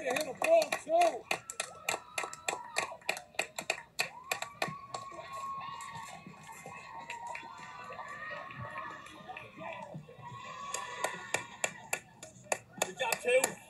way to hit a ball, too. Good job, too.